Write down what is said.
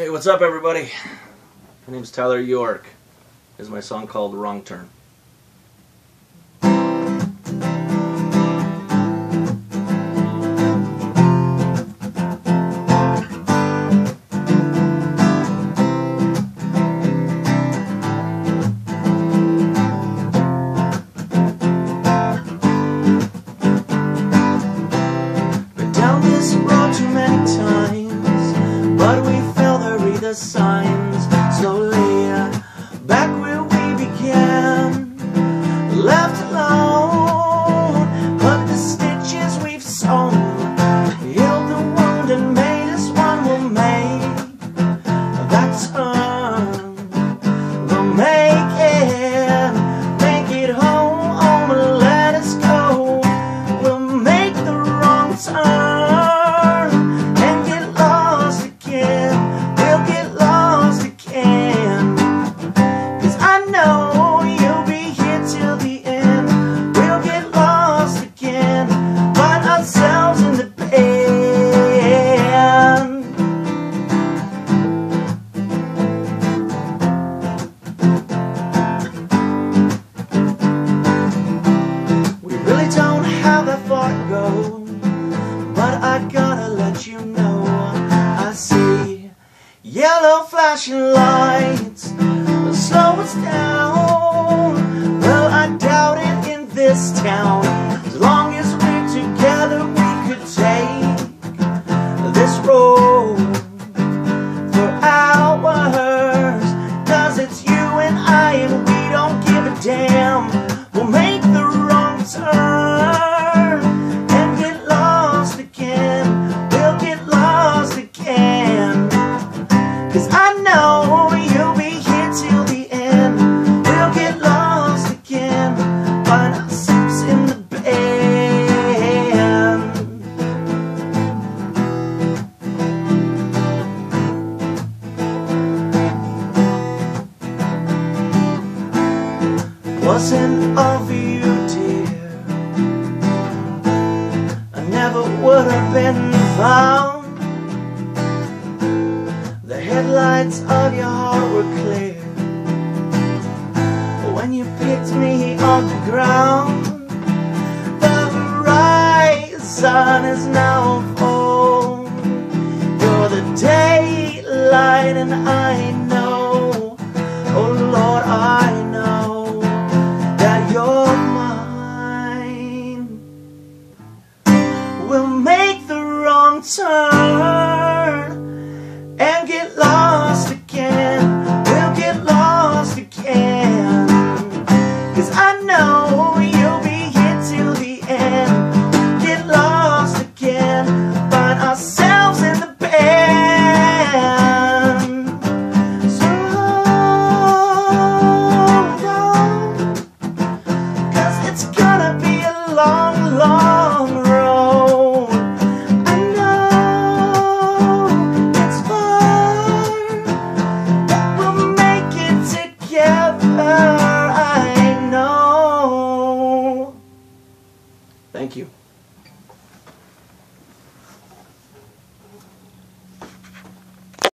Hey, what's up, everybody? My name's Tyler York. This is my song called Wrong Turn. The. Slowly, uh, back where we began, left alone. But the stitches we've sewn healed the wound and made us one. We'll make that yellow flashing lights slow us down. Well, I doubt it in this town. Wasn't of you, dear. I never would have been found. The headlights of your heart were clear when you picked me off the ground. The horizon is now full. You're the daylight, and I We'll make the wrong turn Thank you.